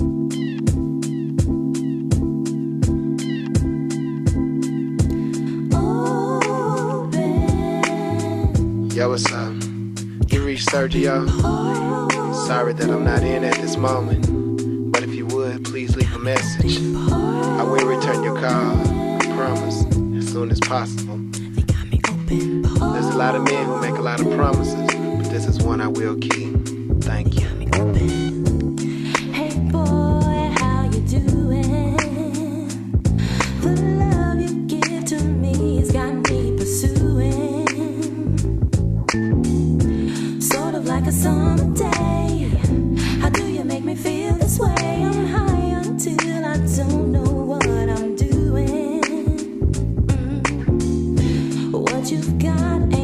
Yo, what's up? You reached Sergio. Sorry that I'm not in at this moment. But if you would, please leave a message. I will return your call. I promise. As soon as possible. There's a lot of men who make a lot of promises, but this is one I will keep. that you've got.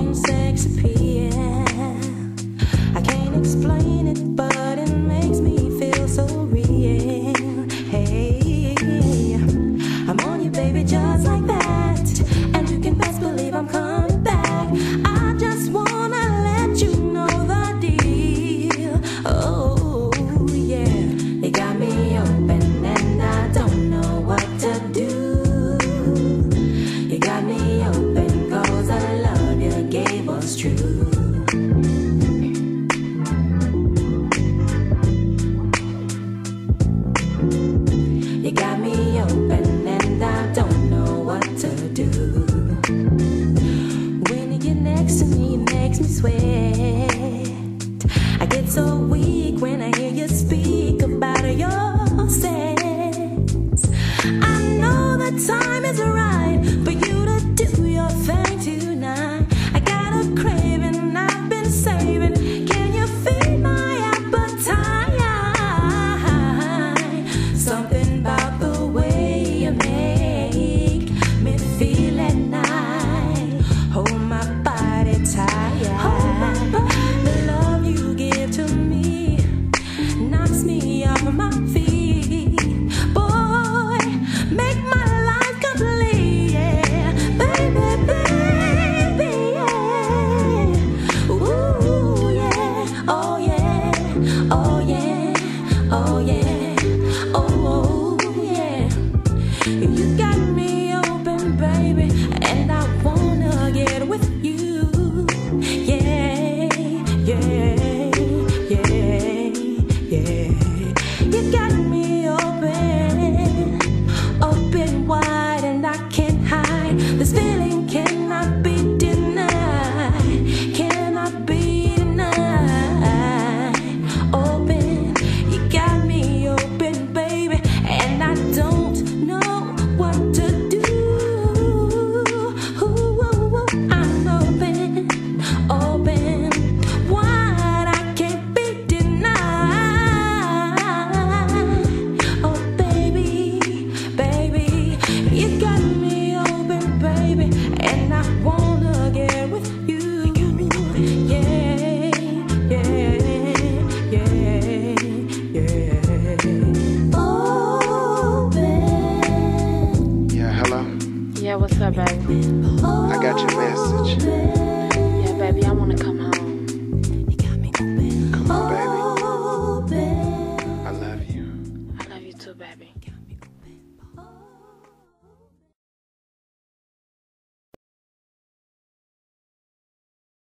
week when yeah. You got what's up, baby? I got your message.